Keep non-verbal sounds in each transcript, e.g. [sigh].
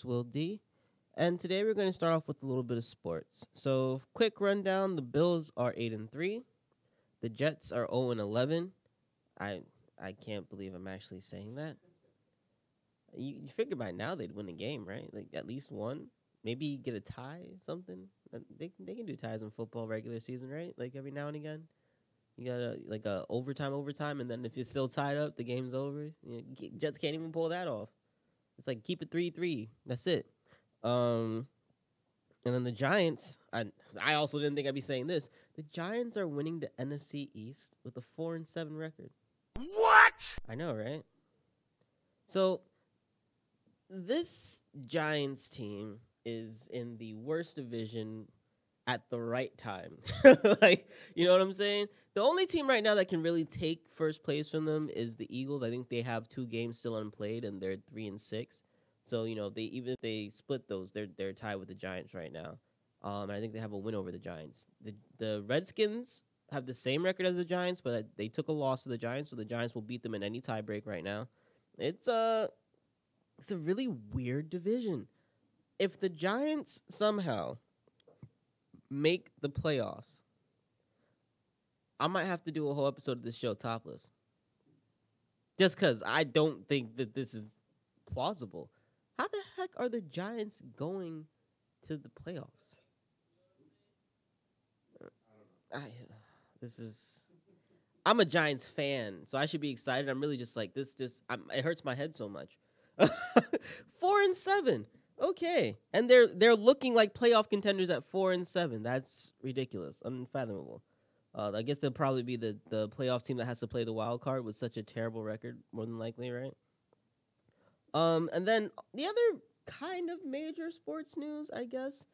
host, Will D. And today we're going to start off with a little bit of sports. So, quick rundown the Bills are 8 and 3, the Jets are 0 and 11. I, I can't believe I'm actually saying that. You, you figure by now they'd win a game, right? Like at least one. Maybe get a tie, something. Uh, They, they can do ties in football regular season, right? Like every now and again. You got a like a overtime, overtime, and then if you're still tied up, the game's over. You know, Jets can't even pull that off. It's like keep it three three. That's it. Um, and then the Giants. I I also didn't think I'd be saying this. The Giants are winning the NFC East with a four and seven record. What? I know, right? So this Giants team is in the worst division at the right time. [laughs] like, you know what I'm saying? The only team right now that can really take first place from them is the Eagles. I think they have two games still unplayed and they're 3 and 6. So, you know, they even if they split those, they're they're tied with the Giants right now. Um, and I think they have a win over the Giants. The the Redskins have the same record as the Giants, but they took a loss to the Giants, so the Giants will beat them in any tiebreak right now. It's a it's a really weird division. If the Giants somehow make the playoffs, I might have to do a whole episode of this show topless. Just cuz I don't think that this is plausible. How the heck are the Giants going to the playoffs? I, this is I'm a Giants fan, so I should be excited. I'm really just like this. Just I'm, it hurts my head so much. [laughs] four and seven, okay, and they're they're looking like playoff contenders at four and seven. That's ridiculous, unfathomable. Uh, I guess they'll probably be the the playoff team that has to play the wild card with such a terrible record, more than likely, right? Um, and then the other kind of major sports news, I guess,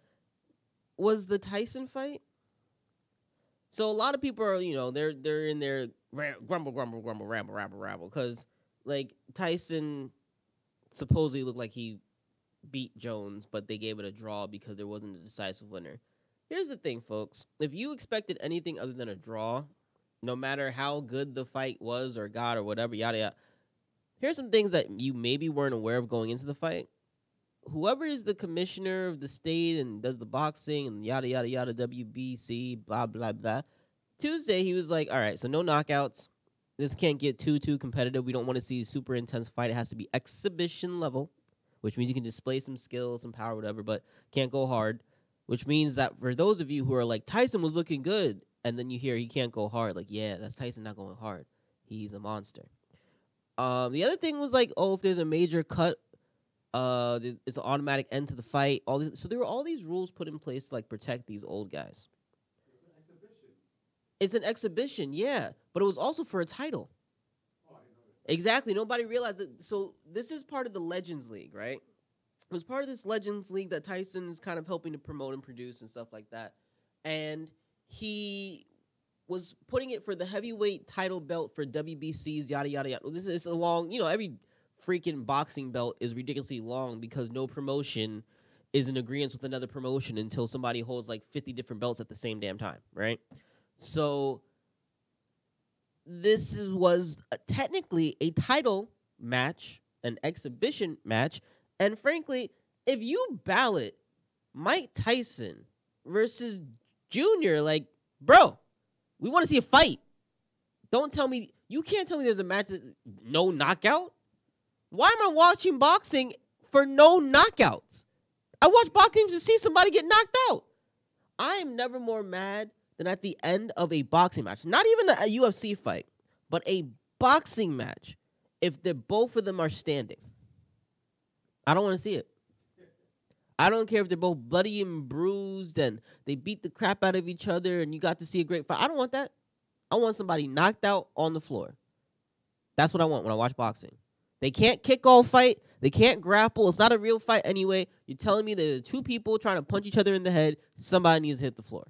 was the Tyson fight. So a lot of people are, you know, they're they're in their grumble, grumble, grumble, ramble, ramble, ramble, because like Tyson supposedly looked like he beat Jones, but they gave it a draw because there wasn't a decisive winner. Here's the thing, folks: if you expected anything other than a draw, no matter how good the fight was or got or whatever, yada yada, here's some things that you maybe weren't aware of going into the fight. Whoever is the commissioner of the state and does the boxing and yada yada yada WBC blah blah blah. Tuesday he was like, "All right, so no knockouts. This can't get too too competitive. We don't want to see a super intense fight. It has to be exhibition level, which means you can display some skills, some power, whatever, but can't go hard. Which means that for those of you who are like Tyson was looking good, and then you hear he can't go hard, like yeah, that's Tyson not going hard. He's a monster. Um, the other thing was like, oh, if there's a major cut, uh, it's an automatic end to the fight. All these, so there were all these rules put in place to like protect these old guys. It's an exhibition, yeah, but it was also for a title. Exactly. Nobody realized that. So this is part of the Legends League, right? It was part of this Legends League that Tyson is kind of helping to promote and produce and stuff like that. And he was putting it for the heavyweight title belt for WBC's yada yada yada. This is a long, you know, every freaking boxing belt is ridiculously long because no promotion is in agreement with another promotion until somebody holds like 50 different belts at the same damn time, right? So this is, was uh, technically a title match, an exhibition match, and frankly, if you ballot Mike Tyson versus Junior, like, bro, we want to see a fight. Don't tell me you can't tell me there's a match that no knockout. Why am I watching boxing for no knockouts? I watch boxing to see somebody get knocked out. I am never more mad than at the end of a boxing match. Not even a, UFC fight, but a boxing match. If the both of them are standing, I don't want to see it. I don't care if they're both bloody and bruised and they beat the crap out of each other and you got to see a great fight. I don't want that. I want somebody knocked out on the floor. That's what I want when I watch boxing. They can't kick all fight. They can't grapple. It's not a real fight anyway. You're telling me there are two people trying to punch each other in the head. Somebody needs to hit the floor.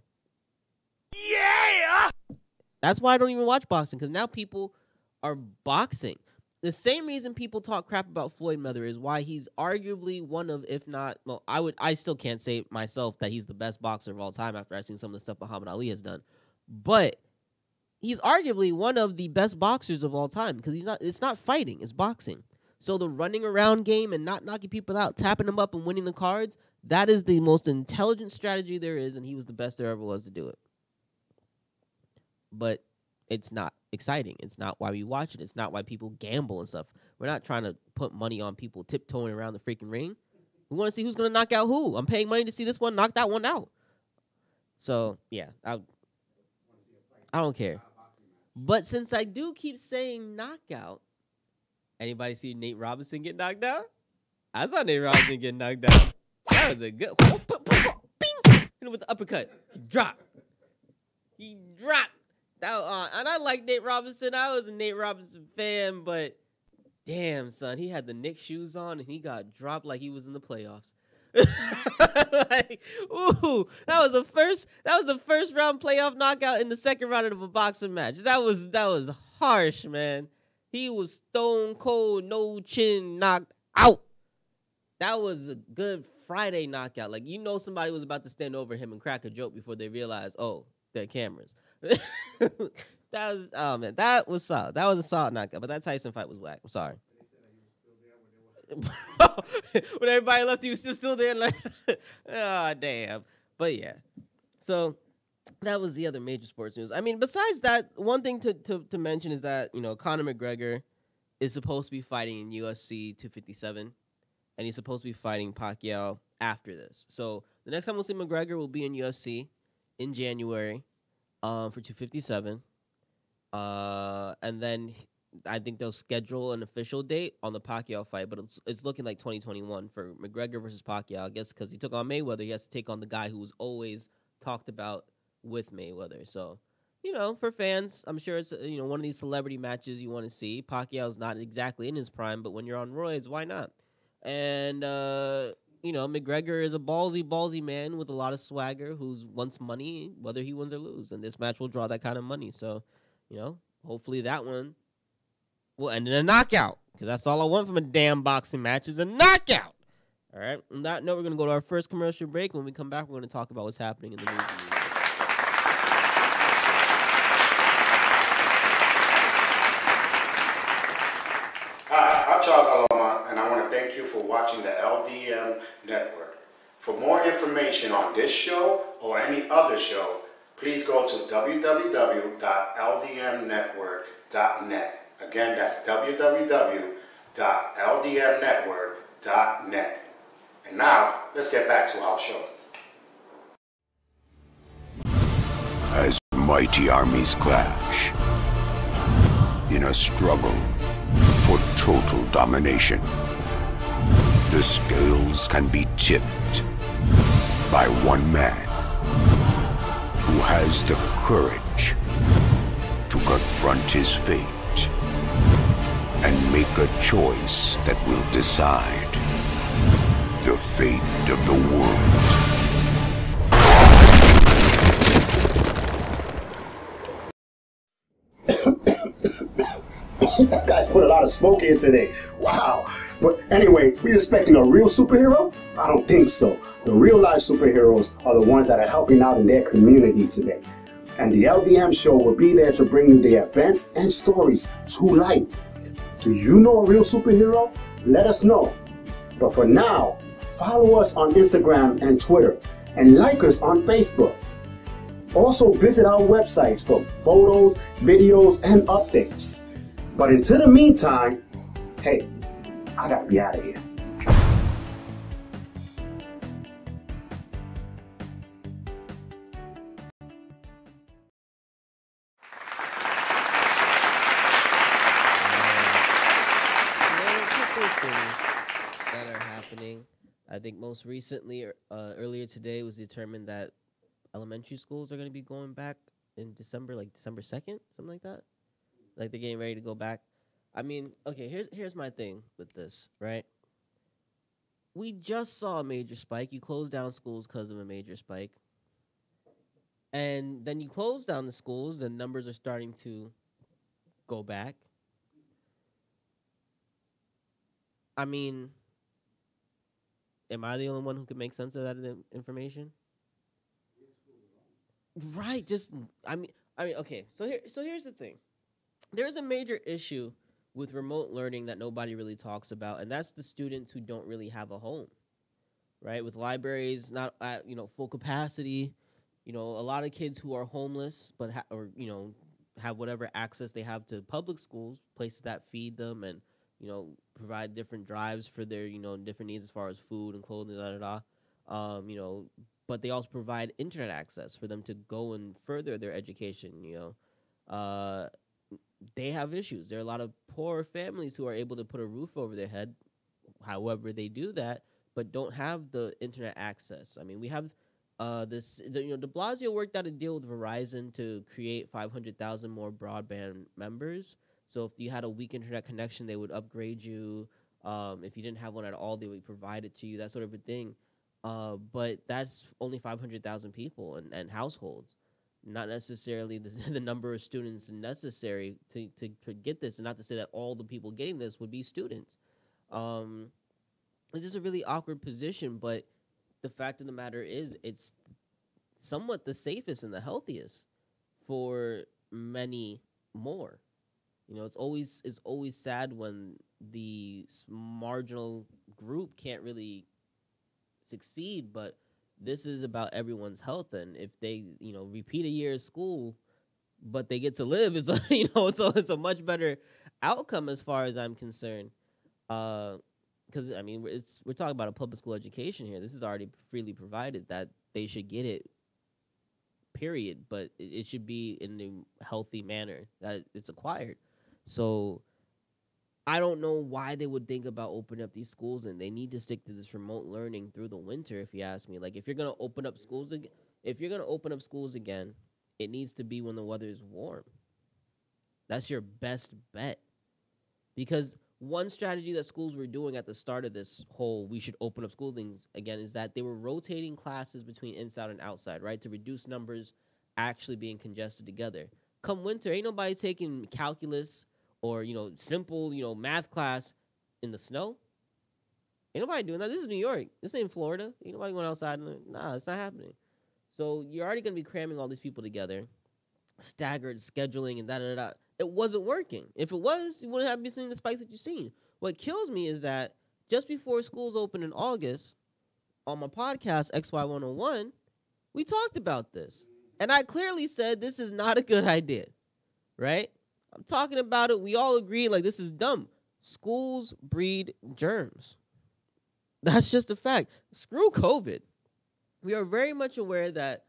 That's why I don't even watch boxing because now people are boxing. The same reason people talk crap about Floyd Mayweather is why he's arguably one of, if not, well, I would, I still can't say myself that he's the best boxer of all time after I've seen some of the stuff Muhammad Ali has done, but he's arguably one of the best boxers of all time because he's not. It's not fighting; it's boxing. So the running around game and not knocking people out, tapping them up and winning the cards, that is the most intelligent strategy there is, and he was the best there ever was to do it. But it's not exciting. It's not why we watch it. It's not why people gamble and stuff. We're not trying to put money on people tiptoeing around the freaking ring. We want to see who's going to knock out who. I'm paying money to see this one knock that one out. So yeah, I I don't care. But since I do keep saying knockout, anybody see Nate Robinson get knocked out? I saw Nate Robinson get knocked out. That was a good. Bing! Hit him with the uppercut. He dropped. He dropped. That uh, and I like Nate Robinson. I was a Nate Robinson fan, but damn, son, he had the Knick shoes on and he got dropped like he was in the playoffs. [laughs] like, ooh, that was the first. That was the first round playoff knockout in the second round of a boxing match. That was that was harsh, man. He was stone cold, no chin, knocked out. That was a good Friday knockout. Like you know, somebody was about to stand over him and crack a joke before they realized, oh, they're cameras. [laughs] that was oh man, that was solid. That was a solid knockout. But that Tyson fight was whack. I'm sorry. [laughs] when everybody left, he was still still there. Like, oh [laughs] damn. But yeah, so that was the other major sports news. I mean, besides that, one thing to to, to mention is that you know Conor McGregor is supposed to be fighting in UFC 257, and he's supposed to be fighting Pacquiao after this. So the next time we'll see McGregor will be in UFC in January um, for 257. Uh, and then I think they'll schedule an official date on the Pacquiao fight, but it's, it's looking like 2021 for McGregor versus Pacquiao. I guess because he took on Mayweather, he has to take on the guy who was always talked about with Mayweather. So, you know, for fans, I'm sure it's you know one of these celebrity matches you want to see. Pacquiao's not exactly in his prime, but when you're on roids, why not? And uh, you know, McGregor is a ballsy, ballsy man with a lot of swagger who's wants money, whether he wins or lose, and this match will draw that kind of money. So, you know, hopefully that one will end in a knockout because that's all I want from a damn boxing match is a knockout. All right. On that note, we're gonna go to our first commercial break. When we come back, we're gonna talk about what's happening in the news. Hi, I'm Charles Alomont, and I want to thank you for watching the LDM Network. For more information on this show or any other show, please go to www.ldmnetwork.net. Again, that's www.ldmnetwork.net. And now, let's get back to our show. As mighty armies clash in a struggle for total domination, the scales can be tipped by one man who has the courage to confront his fate and make a choice that will decide the fate of the world. [coughs] guys put a lot of smoke in today. Wow. But anyway, we expecting a real superhero? I don't think so. The real life superheroes are the ones that are helping out in their community today. And the LDM show will be there to bring you the events and stories to life. Do you know a real superhero? Let us know. But for now, follow us on Instagram and Twitter and like us on Facebook. Also visit our websites for photos, videos, and updates. But until the meantime, hey, I gotta be out of here. that are happening. I think most recently, uh, earlier today, was determined that elementary schools are going to be going back in December, like December second, something like that. Like they're getting ready to go back. I mean, okay, here's here's my thing with this, right? We just saw a major spike. You closed down schools because of a major spike. And then you close down the schools, the numbers are starting to go back. I mean, am I the only one who can make sense of that information? Right. Just I mean, I mean, okay. So here, so here's the thing. There's a major issue with remote learning that nobody really talks about, and that's the students who don't really have a home, right? With libraries not at you know full capacity, you know a lot of kids who are homeless but ha- or you know have whatever access they have to public schools, places that feed them and you know provide different drives for their you know different needs as far as food and clothing, da da da. Um, you know, but they also provide internet access for them to go and further their education. You know, uh, they have issues. There are a lot of poor families who are able to put a roof over their head. However, they do that, but don't have the internet access. I mean, we have uh, this. You know, De Blasio worked out a deal with Verizon to create 500,000 more broadband members. So if you had a weak internet connection, they would upgrade you. Um, if you didn't have one at all, they would provide it to you. That sort of a thing. Uh, but that's only 500,000 people and, and households, not necessarily the, [laughs] the number of students necessary to, to, to get this. And not to say that all the people getting this would be students. Um, just a really awkward position, but the fact of the matter is, it's somewhat the safest and the healthiest for many more. You know, it's always it's always sad when the marginal group can't really succeed, but this is about everyone's health and if they, you know, repeat a year of school but they get to live is [laughs] you know, so it's a much better outcome as far as I'm concerned. Uh because I mean, it's we're talking about a public school education here. This is already freely provided that they should get it. Period. But it, it should be in a healthy manner that it's acquired. So I don't know why they would think about opening up these schools, and they need to stick to this remote learning through the winter. If you ask me, like if you're gonna open up schools again, if you're gonna open up schools again, it needs to be when the weather is warm. That's your best bet, because one strategy that schools were doing at the start of this whole we should open up school things again is that they were rotating classes between inside and outside, right, to reduce numbers actually being congested together. Come winter, ain't nobody taking calculus or you know simple you know math class in the snow. Ain't nobody doing that. This is New York. This ain't Florida. Ain't nobody going outside. Nah, it's not happening. So you're already gonna be cramming all these people together, staggered scheduling and da da da. It wasn't working. If it was, you wouldn't have been seeing the spikes that you've seen. What kills me is that just before schools open in August, on my podcast XY101, we talked about this, and I clearly said this is not a good idea, right? I'm talking about it. We all agree like this is dumb. Schools breed germs. That's just a fact. Screw COVID. We are very much aware that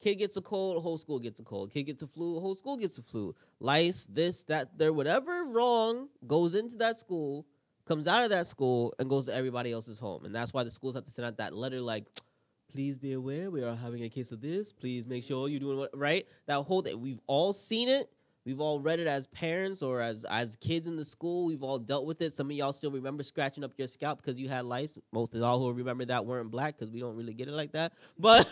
kid gets a cold, whole school gets a cold. Kid gets a flu, whole school gets a flu. Lice, this, that, there, whatever wrong goes into that school, comes out of that school, and goes to everybody else's home. And that's why the schools have to send out that letter like, please be aware we are having a case of this. Please make sure you're doing what right. That whole thing, we've all seen it. We've all read it as parents or as as kids in the school. We've all dealt with it. Some of y'all still remember scratching up your scalp because you had lice. Most of y'all who remember that weren't black because we don't really get it like that. [laughs] But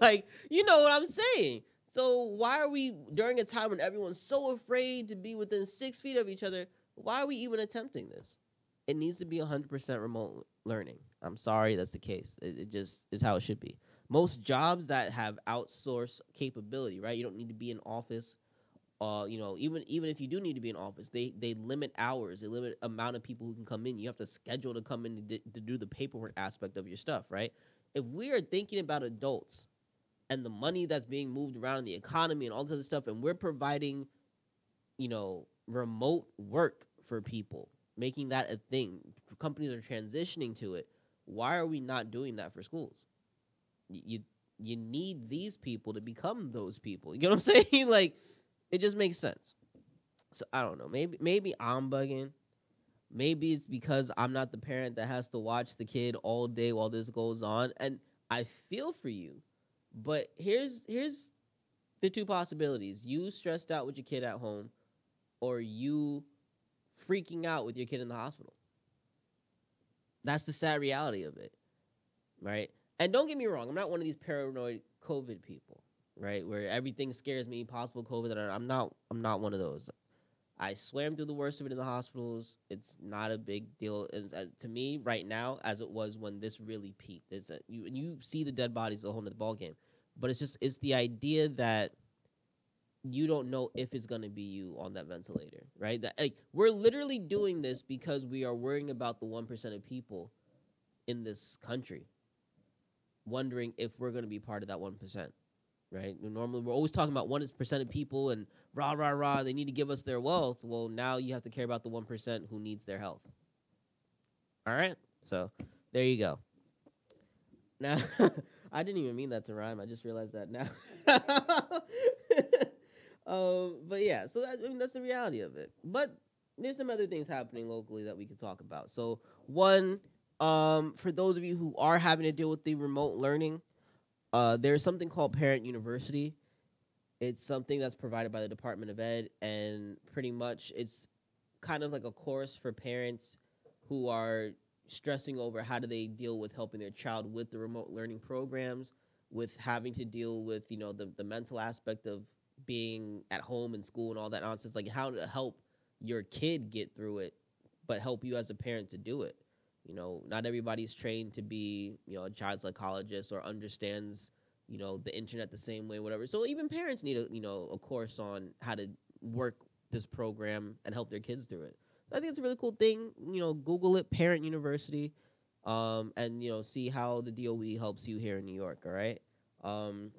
like, you know what I'm saying. So why are we during a time when everyone's so afraid to be within six feet of each other? Why are we even attempting this? It needs to be 100% remote learning. I'm sorry, that's the case. It, it just is how it should be. Most jobs that have outsourced capability, right? You don't need to be in office uh, you know, even even if you do need to be in office, they they limit hours, they limit amount of people who can come in. You have to schedule to come in to, to do the paperwork aspect of your stuff, right? If we are thinking about adults and the money that's being moved around in the economy and all this other stuff, and we're providing, you know, remote work for people, making that a thing, companies are transitioning to it. Why are we not doing that for schools? You you need these people to become those people. You know what I'm [laughs] saying? like it just makes sense. So I don't know. Maybe maybe I'm bugging. Maybe it's because I'm not the parent that has to watch the kid all day while this goes on. And I feel for you. But here's here's the two possibilities. You stressed out with your kid at home or you freaking out with your kid in the hospital. That's the sad reality of it. Right? And don't get me wrong, I'm not one of these paranoid COVID people right? Where everything scares me, possible COVID. I'm not. I'm not one of those. I swam through the worst of it in the hospitals. It's not a big deal uh, to me right now, as it was when this really peaked. It's a, you and you see the dead bodies a whole nother ball game, but it's just it's the idea that you don't know if it's gonna be you on that ventilator, right? That like we're literally doing this because we are worrying about the one percent of people in this country, wondering if we're gonna be part of that one percent, right? Normally we're always talking about one percent of people and rah rah rah. They need to give us their wealth. Well, now you have to care about the one percent who needs their health. All right, so there you go. Now, [laughs] I didn't even mean that to rhyme. I just realized that now. [laughs] um, but yeah, so that, I mean, that's the reality of it. But there's some other things happening locally that we could talk about. So one, um, for those of you who are having to deal with the remote learning, uh, there's something called Parent University. It's something that's provided by the Department of Ed, and pretty much it's kind of like a course for parents who are stressing over how do they deal with helping their child with the remote learning programs, with having to deal with you know the the mental aspect of being at home and school and all that nonsense, like how to help your kid get through it, but help you as a parent to do it. You know, not everybody's trained to be you know a child psychologist or understands you know the internet the same way, whatever. So even parents need a you know a course on how to work this program and help their kids through it. So I think it's a really cool thing. You know, Google it, Parent University, um, and you know, see how the DOE helps you here in New York. All right. Um,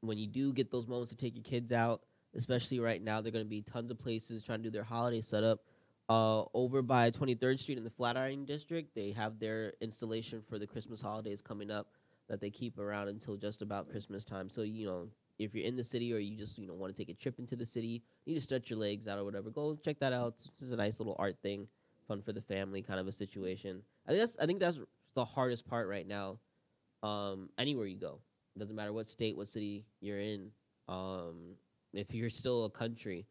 when you do get those moments to take your kids out, especially right now, there are going to be tons of places trying to do their holiday setup. Uh, over by 23rd Street in the Flatiron District, they have their installation for the Christmas holidays coming up that they keep around until just about Christmas time. So you know, if you're in the city or you just you know want to take a trip into the city, you need to stretch your legs out or whatever. Go check that out. It's just a nice little art thing, fun for the family kind of a situation. I think that's I think that's the hardest part right now. Um, anywhere you go, it doesn't matter what state, what city you're in. Um, if you're still a country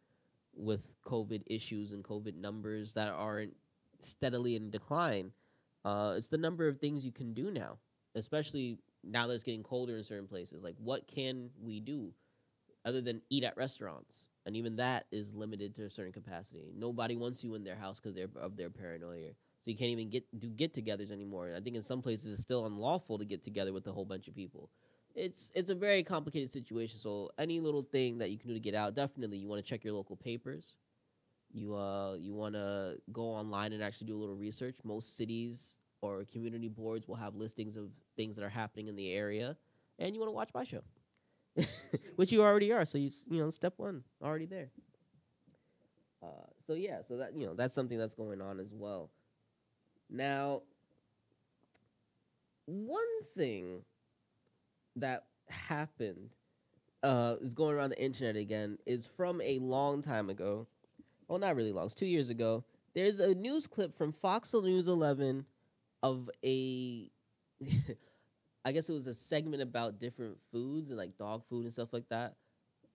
with COVID issues and COVID numbers that aren't steadily in decline, uh, it's the number of things you can do now, especially now that it's getting colder in certain places. Like, what can we do other than eat at restaurants? And even that is limited to a certain capacity. Nobody wants you in their house because they're of their paranoia. So you can't even get do get-togethers anymore. I think in some places it's still unlawful to get together with a whole bunch of people. It's it's a very complicated situation. So any little thing that you can do to get out, definitely you want to check your local papers. You uh you want to go online and actually do a little research. Most cities or community boards will have listings of things that are happening in the area, and you want to watch my show, [laughs] which you already are. So you you know step one already there. Uh, so yeah, so that you know that's something that's going on as well. Now, one thing that happened uh, is going around the internet again is from a long time ago. Well, not really long. It's two years ago. There's a news clip from Fox News 11 of a [laughs] I guess it was a segment about different foods and like dog food and stuff like that.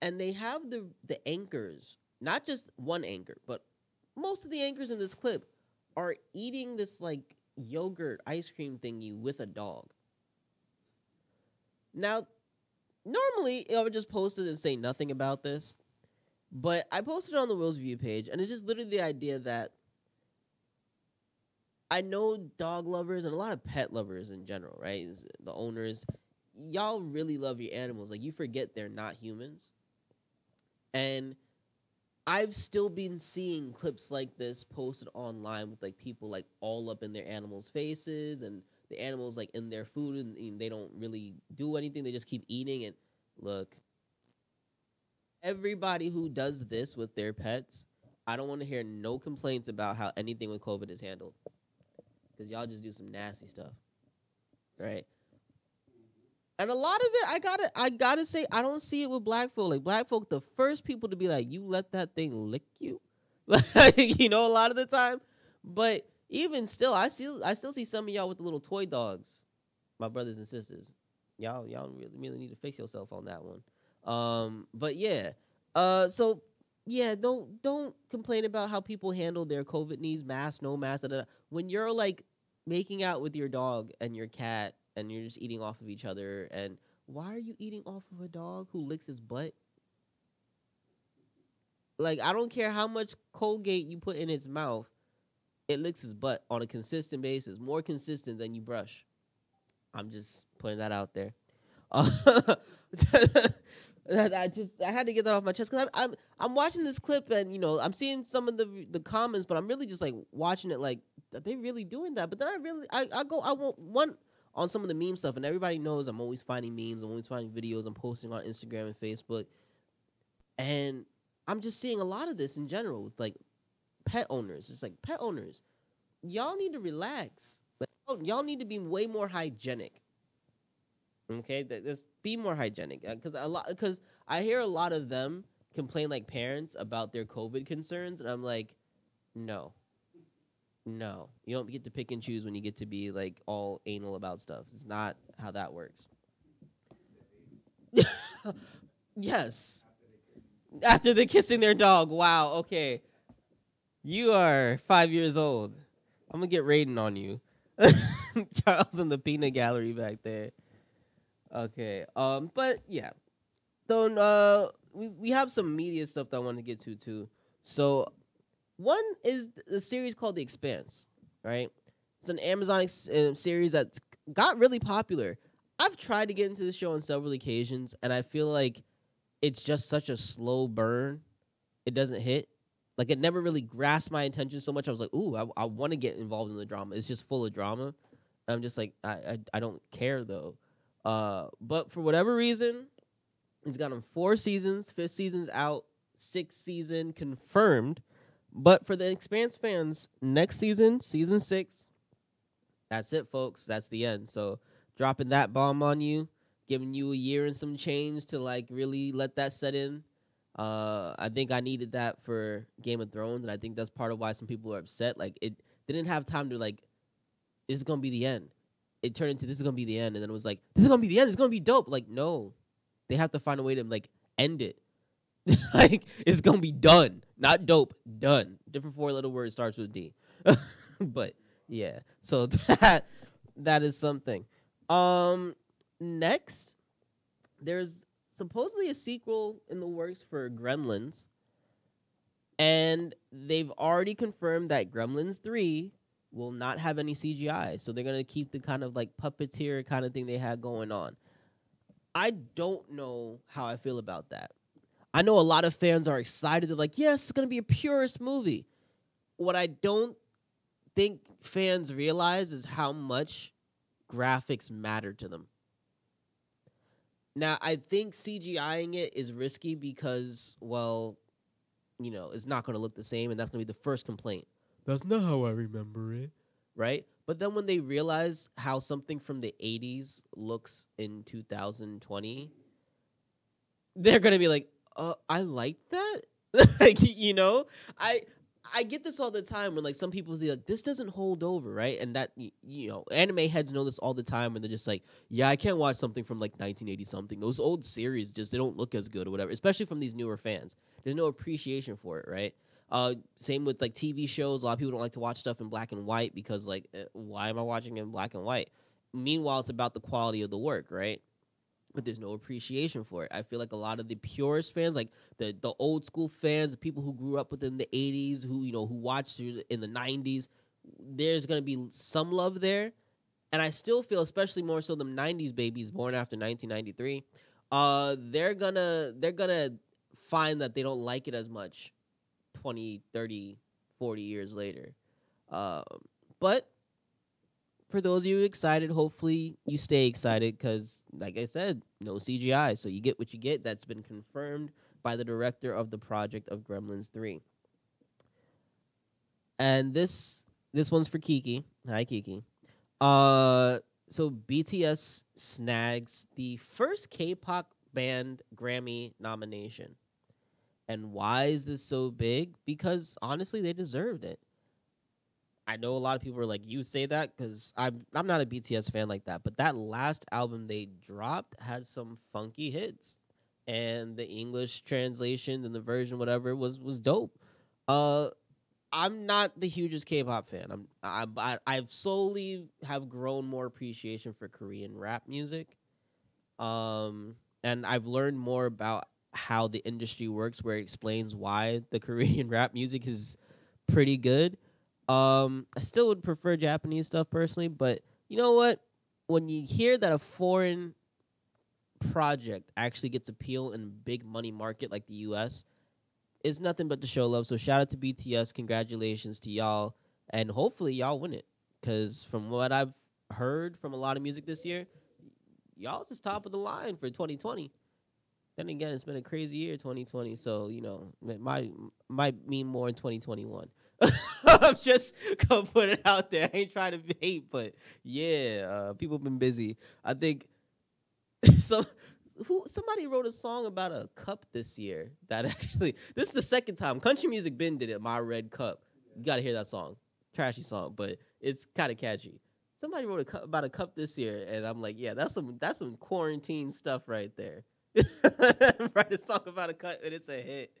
And they have the the anchors, not just one anchor, but most of the anchors in this clip are eating this like yogurt ice cream thingy with a dog. Now, normally I would just post it and say nothing about this, but I posted it on the Will's View page, and it's just literally the idea that I know dog lovers and a lot of pet lovers in general, right? The owners, y'all really love your animals. Like you forget they're not humans. And I've still been seeing clips like this posted online with like people like all up in their animals' faces and the animals like in their food and, and they don't really do anything. They just keep eating and look. Everybody who does this with their pets, I don't want to hear no complaints about how anything with COVID is handled because y'all just do some nasty stuff, right? And a lot of it, I gotta, I gotta say, I don't see it with black folk. Like black folk, the first people to be like, "You let that thing lick you," [laughs] like you know, a lot of the time. But even still, I still, I still see some of y'all with the little toy dogs, my brothers and sisters. Y'all, y'all really, really need to fix yourself on that one. Um, but yeah, uh, so yeah, don't don't complain about how people handle their COVID needs, mask, no mask. Da, da, da. When you're like making out with your dog and your cat, and you're just eating off of each other, and why are you eating off of a dog who licks his butt? Like I don't care how much Colgate you put in his mouth, it licks his butt on a consistent basis, more consistent than you brush. I'm just putting that out there. Uh, [laughs] I just I had to get that off my chest because I'm, I'm I'm watching this clip and you know I'm seeing some of the the comments, but I'm really just like watching it like are they really doing that? But then I really I, I go I want one on some of the meme stuff, and everybody knows I'm always finding memes, I'm always finding videos, I'm posting on Instagram and Facebook, and I'm just seeing a lot of this in general with like pet owners. It's like pet owners, y'all need to relax. Like, oh, y'all need to be way more hygienic. Okay, just be more hygienic uh, because a lot because I hear a lot of them complain like parents about their COVID concerns, and I'm like, no, no, you don't get to pick and choose when you get to be like all anal about stuff. It's not how that works. [laughs] yes. After they kissing their dog. Wow. Okay. You are five years old. I'm gonna get raiding on you. [laughs] Charles in the peanut gallery back there. Okay. Um. But yeah. So uh, we we have some media stuff that I want to get to too. So one is the series called The Expanse. Right. It's an Amazon ex- uh, series that's got really popular. I've tried to get into the show on several occasions, and I feel like it's just such a slow burn. It doesn't hit. Like it never really grasped my attention so much. I was like, "Ooh, I, I want to get involved in the drama." It's just full of drama. And I'm just like, I, I I don't care though. Uh, but for whatever reason, it's gotten four seasons. Fifth season's out. Sixth season confirmed. But for the Expanse fans, next season, season six, that's it, folks. That's the end. So dropping that bomb on you, giving you a year and some change to like really let that set in. Uh, I think I needed that for Game of Thrones, and I think that's part of why some people are upset. Like it didn't have time to like, this is gonna be the end. It turned into this is gonna be the end, and then it was like, this is gonna be the end. It's gonna be dope. Like no, they have to find a way to like end it. [laughs] like it's gonna be done, not dope. Done. Different four letter word starts with D. [laughs] but yeah, so [laughs] that that is something. Um, next, there's supposedly a sequel in the works for Gremlins, and they've already confirmed that Gremlins Three will not have any CGI, so they're gonna keep the kind of like puppeteer kind of thing they had going on. I don't know how I feel about that. I know a lot of fans are excited. They're like, yes, it's gonna be a purist movie. What I don't think fans realize is how much graphics matter to them. Now, I think CGIing it is risky because, well, you know, it's not going to look the same, and that's going to be the first complaint. That's not how I remember it, right? But then when they realize how something from the 80s looks in 2020, they're going to be like, uh, I like that. [laughs] like, you know, I I get this all the time when like some people say like this doesn't hold over, right? And that you know, anime heads know this all the time, and they're just like, yeah, I can't watch something from like 1980 something. Those old series just they don't look as good or whatever, especially from these newer fans. There's no appreciation for it, right? Uh, same with like TV shows. A lot of people don't like to watch stuff in black and white because like, eh, why am I watching in black and white? Meanwhile, it's about the quality of the work, right? But there's no appreciation for it. I feel like a lot of the purest fans, like the the old school fans, the people who grew up within the 80s, who you know who watched in the 90s, there's gonna be some love there, and I still feel, especially more so the 90s babies born after 1993, uh, they're gonna they're gonna find that they don't like it as much 20, 30, 40 years later. Um, but for those of you excited, hopefully you stay excited because, like I said, no CGI. So you get what you get. That's been confirmed by the director of the project of Gremlins 3. And this this one's for Kiki. Hi Kiki. Uh so BTS snags the first K-pop band Grammy nomination. And why is this so big? Because honestly, they deserved it. I know a lot of people are like, you say that because I'm I'm not a BTS fan like that, but that last album they dropped had some funky hits, and the English translation and the version whatever was was dope. Uh, I'm not the hugest K-pop fan. I'm I, I I've slowly have grown more appreciation for Korean rap music, um, and I've learned more about how the industry works, where it explains why the [laughs] Korean rap music is pretty good um, I still would prefer Japanese stuff personally, but you know what? When you hear that a foreign project actually gets appeal in a big money market like the US, it's nothing but to show love. So shout out to BTS, congratulations to y'all, and hopefully y'all win it. Cause from what I've heard from a lot of music this year, y'all's is top of the line for 2020. Then again, it's been a crazy year, 2020. So you know, it might might mean more in 2021. [laughs] I'm just gonna put it out there. I ain't trying to hate, but yeah, uh, people been busy. I think [laughs] some who somebody wrote a song about a cup this year that [laughs] actually this is the second time country music been did it. My red cup. You gotta hear that song. Trashy song, but it's kind of catchy. Somebody wrote a cup about a cup this year, and I'm like, yeah, that's some that's some quarantine stuff right there. Write a song about a cup, and it's a hit.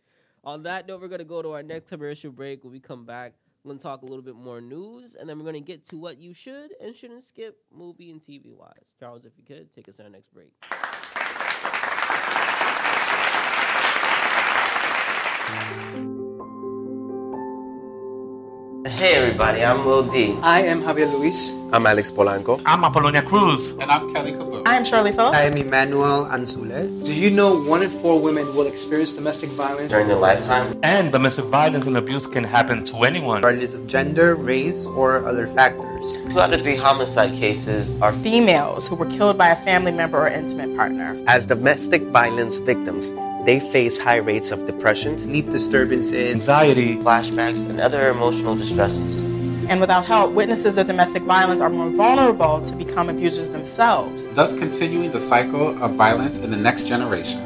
On that note, we're gonna go to our next commercial break. When we come back, we're gonna talk a little bit more news, and then we're gonna get to what you should and shouldn't skip movie and TV wise. Charles, if you could, take us to our next break. Hey everybody, I'm Will D. I am Javier Luis. I'm Alex Polanco. I'm Apollonia Cruz. And I'm Kelly Caboose. I am Shirley Phelps. I am Emmanuel Anzule. Do you know one in four women will experience domestic violence during their lifetime? And domestic violence and abuse can happen to anyone, regardless of gender, race, or other factors. Two out of three homicide cases are females who were killed by a family member or intimate partner. As domestic violence victims, they face high rates of depression, sleep disturbances, anxiety, flashbacks, and other emotional distresses. And without help, witnesses of domestic violence are more vulnerable to become abusers themselves, thus continuing the cycle of violence in the next generation.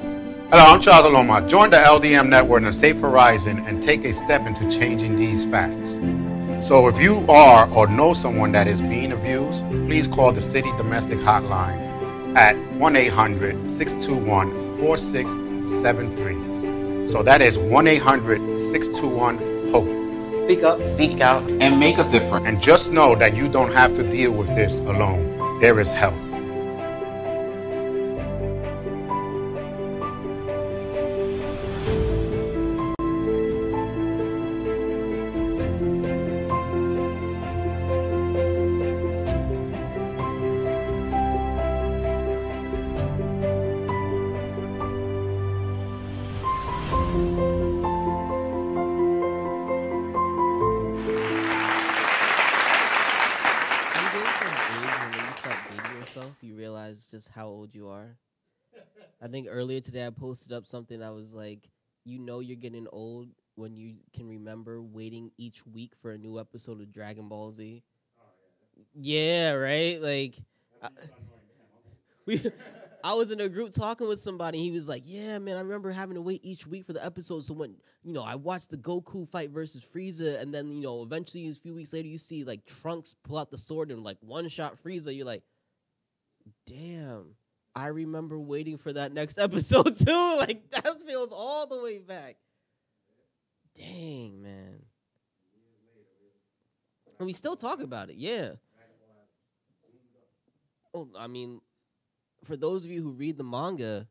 Hello, I'm Charles Aloma. Join the LDM network and Safe Horizon and take a step into changing these facts. So if you are or know someone that is being abused, please call the City Domestic Hotline at 1 800 621 46 73. So that is 1 800 621 HOPE. Speak up, speak out, and make a difference. And just know that you don't have to deal with this alone. There is help. I think earlier today I posted up something that was like, you know, you're getting old when you can remember waiting each week for a new episode of Dragon Ball Z. Oh, yeah. yeah, right. Like, I, [laughs] we. I was in a group talking with somebody. He was like, "Yeah, man, I remember having to wait each week for the episode. So when you know, I watched the Goku fight versus Frieza, and then you know, eventually a few weeks later, you see like Trunks pull out the sword and like one shot Frieza. You're like, damn, I remember waiting for that next [laughs] episode too. Like that feels all the way back. Dang, man. And we still talk about it, yeah. Oh, I mean, for those of you who read the manga,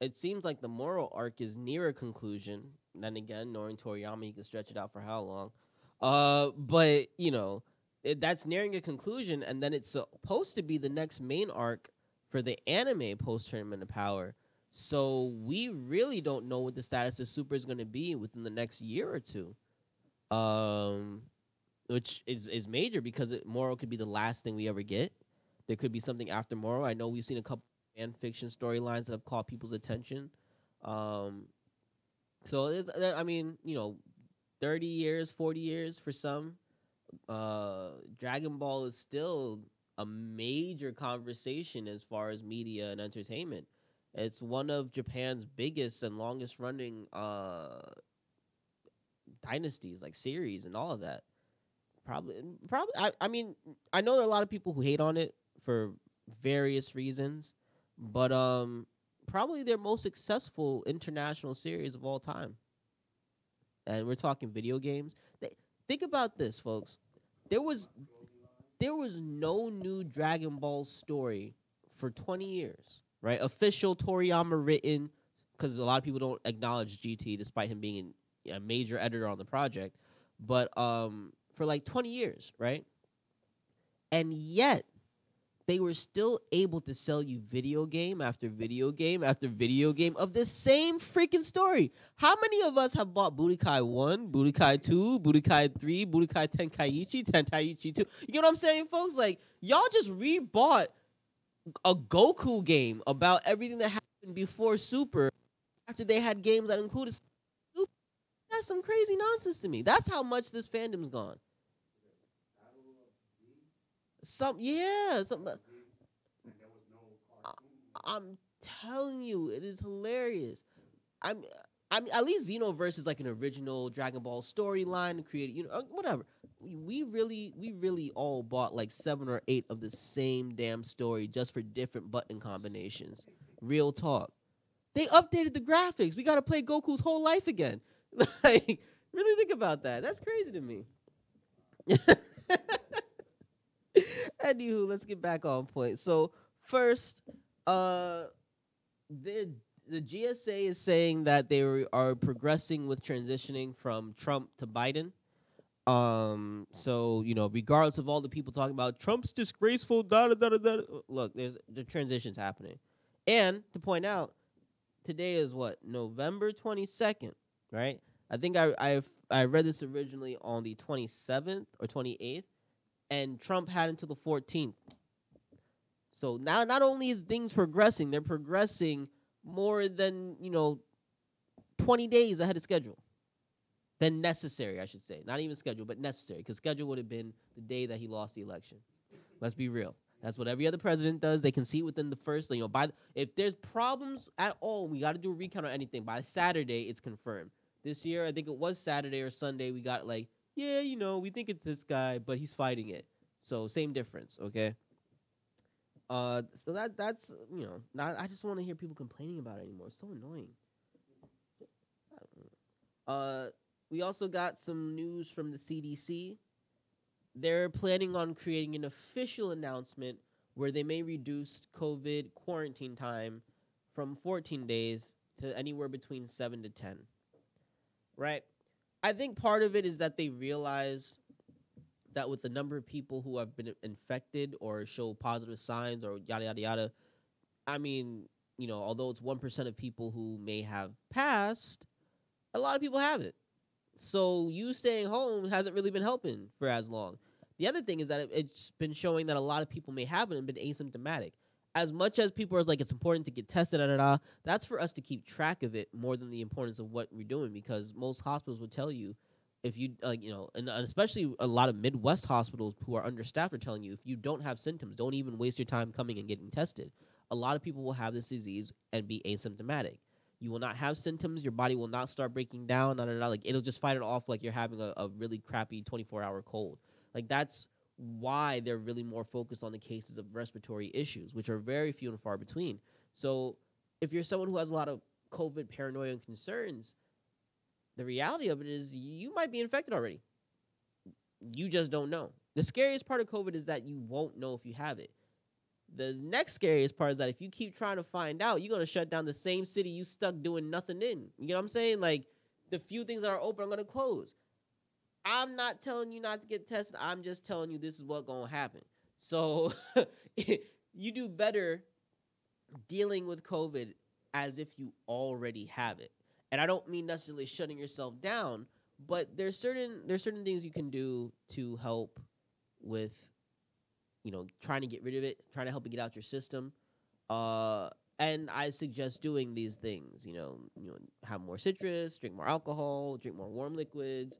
it seems like the Moro arc is near a conclusion. Then again, knowing Toriyama, he can stretch it out for how long? Uh, but you know, it, that's nearing a conclusion, and then it's supposed to be the next main arc for the anime post tournament of power. So we really don't know what the status of Super is going to be within the next year or two, um, which is is major because it, Moro could be the last thing we ever get. There could be something after Moro. I know we've seen a couple fan fiction storylines that have caught people's attention. Um, so I mean, you know, thirty years, forty years for some. Uh, Dragon Ball is still a major conversation as far as media and entertainment. It's one of Japan's biggest and longest running uh, dynasties, like series and all of that. Probably, probably. I, I mean, I know there are a lot of people who hate on it for various reasons, but um, probably their most successful international series of all time. And we're talking video games. They, think about this, folks. There was there was no new Dragon Ball story for 20 years, right? Official Toriyama written, because a lot of people don't acknowledge GT despite him being a major editor on the project, but um, for like 20 years, right? And yet, they were still able to sell you video game after video game after video game of the same freaking story. How many of us have bought Budokai 1, Budokai 2, Budokai 3, Budokai Tenkaichi, Tenkaichi 2? You know what I'm saying, folks? Like, y'all just rebought a Goku game about everything that happened before Super after they had games that included Super. That's some crazy nonsense to me. That's how much this fandom's gone. Some yeah, some. I, I'm telling you, it is hilarious. I'm. I mean, at least Xenoverse is like an original Dragon Ball storyline created. You know, uh, whatever. We, we really, we really all bought like seven or eight of the same damn story just for different button combinations. Real talk. They updated the graphics. We got to play Goku's whole life again. [laughs] like, really think about that. That's crazy to me. [laughs] Anywho, let's get back on point. So first, uh, the the GSA is saying that they are progressing with transitioning from Trump to Biden. Um, so you know, regardless of all the people talking about Trump's disgraceful, da da da da, da look, there's the transition's happening. And to point out, today is what November twenty second, right? I think I I I read this originally on the twenty seventh or twenty eighth, and Trump had until the fourteenth. So now, not only is things progressing, they're progressing more than you know, twenty days ahead of schedule. Than necessary, I should say. Not even schedule, but necessary, because schedule would have been the day that he lost the election. Let's be real. That's what every other president does. They can see within the first, you know, by the, if there's problems at all, we got to do a recount or anything. By Saturday, it's confirmed. This year, I think it was Saturday or Sunday. We got like, yeah, you know, we think it's this guy, but he's fighting it. So same difference, okay. Uh, so that that's you know, not. I just want to hear people complaining about it anymore. It's so annoying. Uh, we also got some news from the CDC. They're planning on creating an official announcement where they may reduce COVID quarantine time from 14 days to anywhere between 7 to 10. Right? I think part of it is that they realize that with the number of people who have been infected or show positive signs or yada yada yada, I mean, you know, although it's 1% of people who may have passed, a lot of people have it. So you staying home hasn't really been helping for as long. The other thing is that it, it's been showing that a lot of people may have it and been asymptomatic. As much as people are like, it's important to get tested, da, da, da, that's for us to keep track of it more than the importance of what we're doing because most hospitals would tell you if you, uh, you know, and, and especially a lot of Midwest hospitals who are understaffed are telling you if you don't have symptoms, don't even waste your time coming and getting tested. A lot of people will have this disease and be asymptomatic. You will not have symptoms. Your body will not start breaking down. Da, da, da, like it'll just fight it off like you're having a, a really crappy 24 hour cold. Like that's why they're really more focused on the cases of respiratory issues, which are very few and far between. So if you're someone who has a lot of COVID paranoia and concerns, the reality of it is you might be infected already. You just don't know. The scariest part of COVID is that you won't know if you have it. The next scariest part is that if you keep trying to find out, you're gonna shut down the same city you stuck doing nothing in. You know what I'm saying? Like the few things that are open are gonna close. I'm not telling you not to get tested. I'm just telling you this is what gonna happen. So [laughs] you do better dealing with COVID as if you already have it. And I don't mean necessarily shutting yourself down, but there's certain there's certain things you can do to help with you know trying to get rid of it, trying to help it get out your system. Uh and I suggest doing these things, you know, you know, have more citrus, drink more alcohol, drink more warm liquids,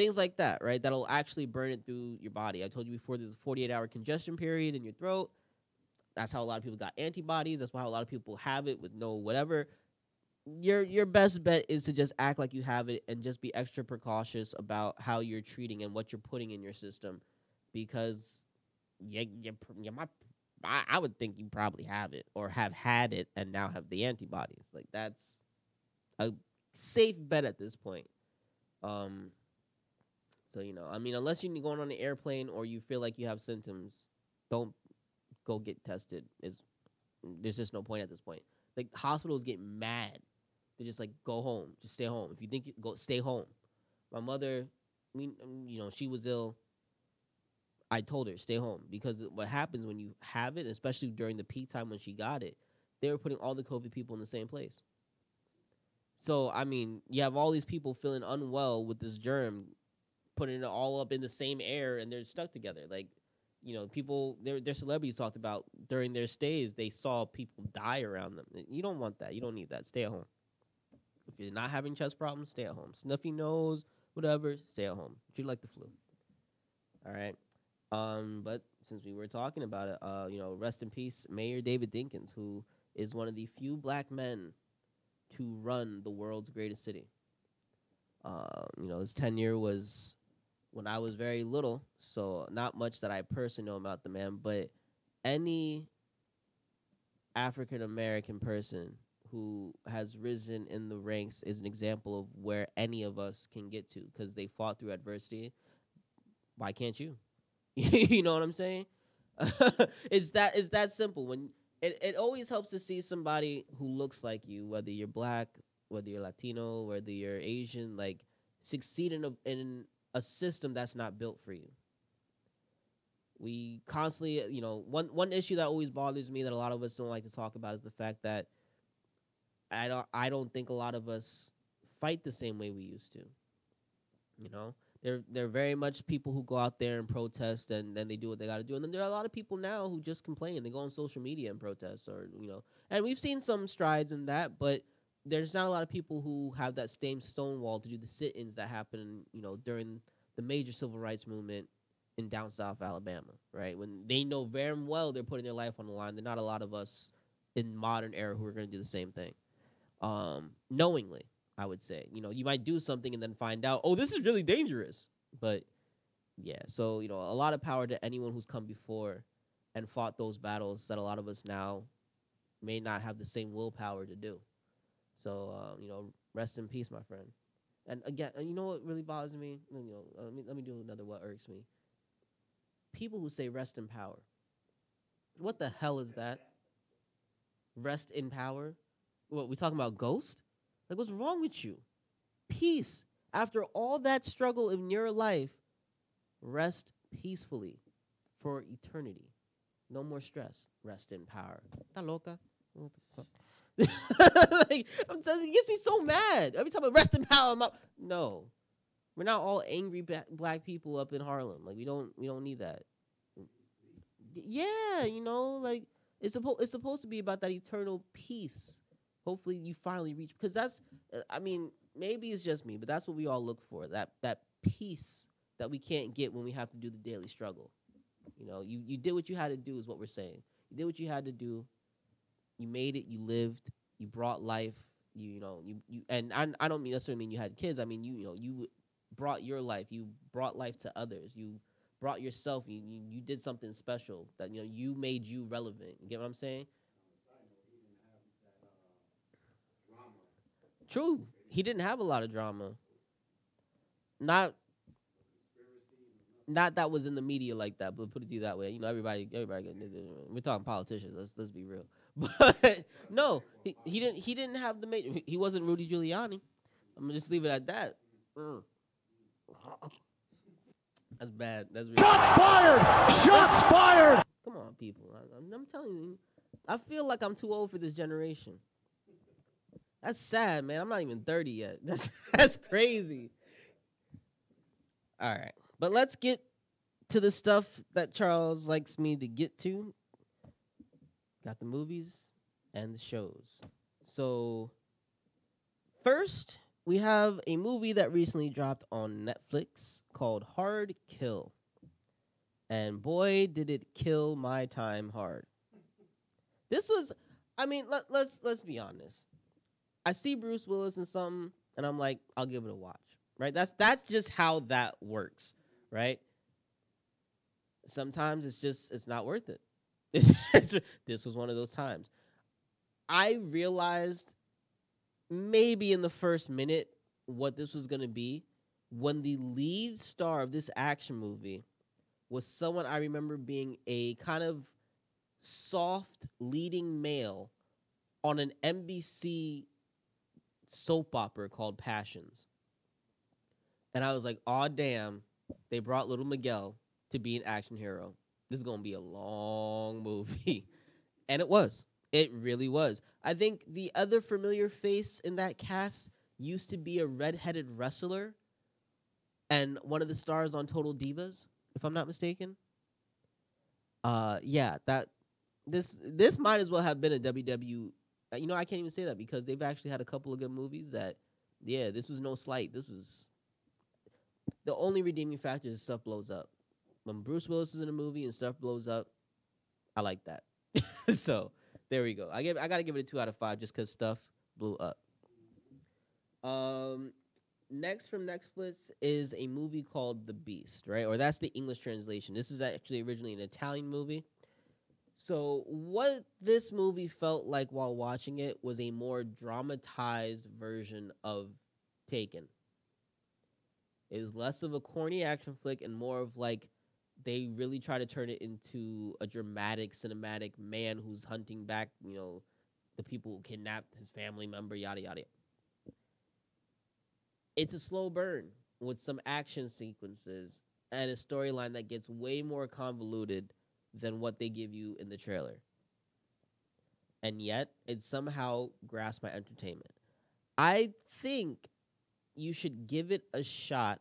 things like that, right? That'll actually burn it through your body. I told you before there's a 48 hour congestion period in your throat. That's how a lot of people got antibodies. That's why a lot of people have it with no whatever. Your your best bet is to just act like you have it and just be extra precautious about how you're treating and what you're putting in your system, because you you, you might I, I would think you probably have it or have had it and now have the antibodies. Like that's a safe bet at this point. Um. So you know, I mean, unless you're going on an airplane or you feel like you have symptoms, don't go get tested. Is there's just no point at this point. Like hospitals get mad. They just like go home, just stay home. If you think you go, stay home. My mother, um, you know, she was ill. I told her stay home because what happens when you have it, especially during the peak time when she got it, they were putting all the COVID people in the same place. So I mean, you have all these people feeling unwell with this germ, putting it all up in the same air, and they're stuck together. Like, you know, people their their celebrities talked about during their stays, they saw people die around them. You don't want that. You don't need that. Stay at home. If you're not having chest problems, stay at home. Snuffy nose, whatever, stay at home. Treat like the flu. All right. Um, but since we were talking about it, uh, you know, rest in peace, Mayor David Dinkins, who is one of the few black men to run the world's greatest city. Uh, you know, his tenure was when I was very little, so not much that I personally know about the man, but any African American person who has risen in the ranks is an example of where any of us can get to because they fought through adversity. Why can't you? [laughs] you know what I'm saying? [laughs] it's that it's that simple. When it, it always helps to see somebody who looks like you, whether you're black, whether you're Latino, whether you're Asian, like succeed in a in a system that's not built for you. We constantly, uh, you know, one one issue that always bothers me that a lot of us don't like to talk about is the fact that I don't I don't think a lot of us fight the same way we used to. You know, they're they're very much people who go out there and protest and then they do what they got to do and then there are a lot of people now who just complain they go on social media and protest or you know and we've seen some strides in that but there's not a lot of people who have that same stonewall to do the sit-ins that happen you know during the major civil rights movement in down south alabama right when they know very well they're putting their life on the line there're not a lot of us in modern era who are going to do the same thing um knowingly I would say. You know, you might do something and then find out, oh, this is really dangerous. But yeah, so you know, a lot of power to anyone who's come before and fought those battles that a lot of us now may not have the same willpower to do. So um, you know, rest in peace, my friend. And again, and you know what really bothers me? You know, uh, let me let me do another what irks me. People who say rest in power. What the hell is that? Rest in power? What we talking about? Ghost? Like, what's wrong with you? Peace. After all that struggle in your life, rest peacefully for eternity. No more stress. Rest in power. Está loca? What the fuck? [laughs] like, it gets me so mad. Every time I rest in power, I'm up. No. We're not all angry black people up in Harlem. Like we don't we don't need that. Yeah, you know, like it's supposed it's supposed to be about that eternal peace hopefully you finally reach because that's i mean maybe it's just me but that's what we all look for that that peace that we can't get when we have to do the daily struggle you know you, you did what you had to do is what we're saying you did what you had to do you made it you lived you brought life you you know you, you and I, I don't mean necessarily mean you had kids i mean you you know you brought your life you brought life to others you brought yourself you, you, you did something special that you know you made you relevant you get what i'm saying True. He didn't have a lot of drama. Not not that was in the media like that, but put it to you that way. You know, everybody everybody we're talking politicians, let's let's be real. But [laughs] no, he, he didn't he didn't have the major he wasn't Rudy Giuliani. I'm gonna just leave it at that. Mm. That's bad. That's really Shots fired! Shots fired! Come on, people. I, I'm, I'm telling you, I feel like I'm too old for this generation. That's sad, man. I'm not even 30 yet. [laughs] That's that's crazy. All right. But let's get to the stuff that Charles likes me to get to. Got the movies and the shows. So first, we have a movie that recently dropped on Netflix called Hard Kill. And boy, did it kill my time hard. This was I mean, let, let's let's be honest I see Bruce Willis in something, and I'm like, I'll give it a watch. Right? That's that's just how that works. Right? Sometimes it's just it's not worth it. This this was one of those times. I realized maybe in the first minute what this was going to be when the lead star of this action movie was someone I remember being a kind of soft leading male on an NBC soap opera called Passions. And I was like, oh damn, they brought little Miguel to be an action hero. This is gonna be a long [laughs] movie, and it was. It really was. I think the other familiar face in that cast used to be a redheaded wrestler, and one of the stars on Total Divas, if I'm not mistaken. Uh, yeah, that this this might as well have been a WW. uh, You know, I can't even say that because they've actually had a couple of good movies that, yeah, this was no slight. This was the only redeeming factor is stuff blows up. When Bruce Willis is in a movie and stuff blows up, I like that. [laughs] so there we go. I give I gotta give it a two out of five just because stuff blew up. Um, next from Netflix is a movie called The Beast, right? Or that's the English translation. This is actually originally an Italian movie. So what this movie felt like while watching it was a more dramatized version of Taken. It was less of a corny action flick and more of like they really try to turn it into a dramatic cinematic man who's hunting back, you know, the people who kidnapped his family member, yada yada. It's a slow burn with some action sequences and a storyline that gets way more convoluted than what they give you in the trailer. And yet, it somehow grasps my entertainment. I think you should give it a shot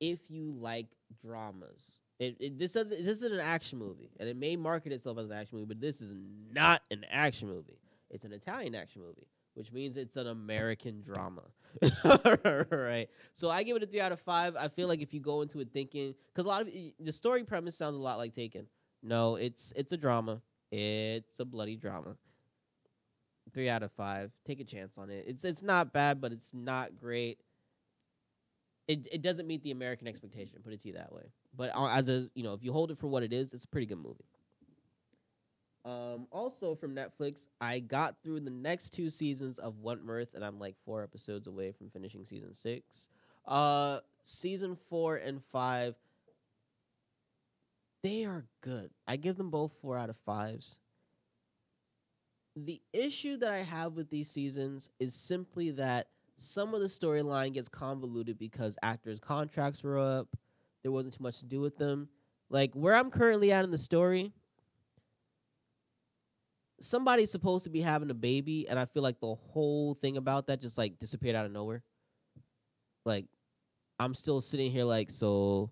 if you like dramas. It, it, this doesn't. This isn't an action movie, and it may market itself as an action movie, but this is not an action movie. It's an Italian action movie, which means it's an American drama. [laughs] right. So I give it a three out of five. I feel like if you go into it thinking, because a lot of the story premise sounds a lot like Taken. No, it's it's a drama. It's a bloody drama. Three out of five. Take a chance on it. It's it's not bad, but it's not great. It it doesn't meet the American expectation. Put it to you that way. But uh, as a you know, if you hold it for what it is, it's a pretty good movie. Um, also from Netflix, I got through the next two seasons of Wentworth, and I'm like four episodes away from finishing season six. Uh, season four and five, they are good. I give them both four out of fives. The issue that I have with these seasons is simply that some of the storyline gets convoluted because actors' contracts were up. There wasn't too much to do with them. Like where I'm currently at in the story, somebody's supposed to be having a baby, and I feel like the whole thing about that just like disappeared out of nowhere. Like, I'm still sitting here like, so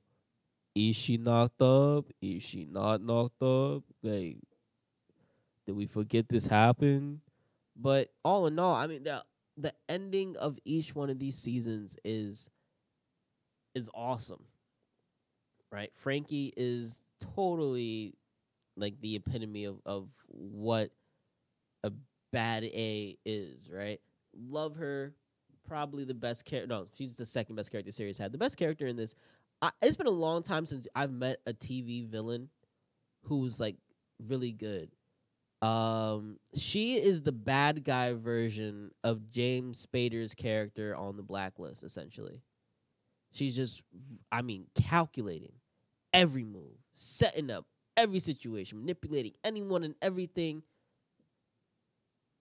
is she knocked up? Is she not knocked up? Like, did we forget this happened? But all in all, I mean the the ending of each one of these seasons is is awesome. Right? Franky is totally like the epitome of, of what a bad A is, right? Love her, probably the best character. No, she's the second best character the series had. The best character in this. I, it's been a long time since I've met a TV villain who's like really good. Um, she is the bad guy version of James Spader's character on the Blacklist, essentially. She's just, I mean, calculating every move, setting up every situation, manipulating anyone and everything.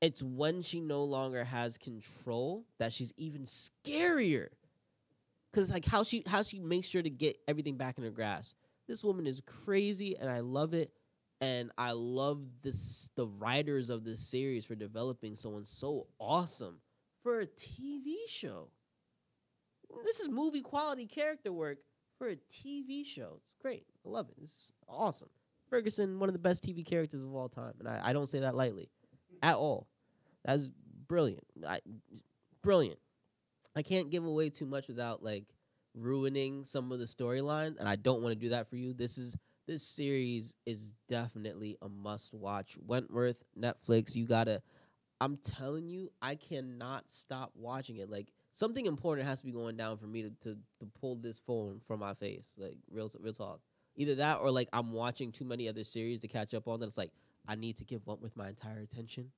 It's when she no longer has control that she's even scarier. Cause like how she how she makes sure to get everything back in her grasp. This woman is crazy and I love it. And I love this the writers of this series for developing someone so awesome for a TV show. This is movie quality character work for a TV show. It's great. I love it. This is awesome. Ferguson, one of the best TV characters of all time, and I, I don't say that lightly, at all. That's brilliant. I, brilliant. I can't give away too much without like ruining some of the storyline, and I don't want to do that for you. This is this series is definitely a must watch. Wentworth, Netflix, you gotta. I'm telling you, I cannot stop watching it. Like something important has to be going down for me to to, to pull this phone from my face. Like real real talk. Either that or like I'm watching too many other series to catch up on. That it's like I need to give Wentworth my entire attention.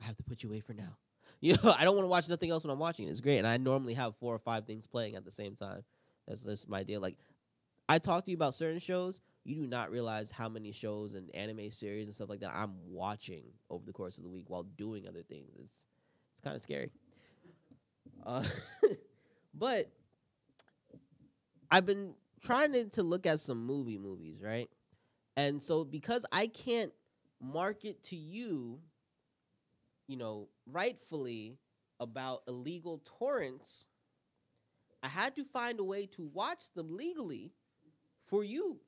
I have to put you away for now. [laughs] You know, I don't want to watch nothing else when I'm watching it. It's great, and I normally have four or five things playing at the same time. That's that's my deal. Like I talk to you about certain shows. You do not realize how many shows and anime series and stuff like that I'm watching over the course of the week while doing other things. It's it's kind of scary. Uh, [laughs] but I've been trying to, to look at some movie movies, right? And so because I can't market to you, you know, rightfully about illegal torrents, I had to find a way to watch them legally for you.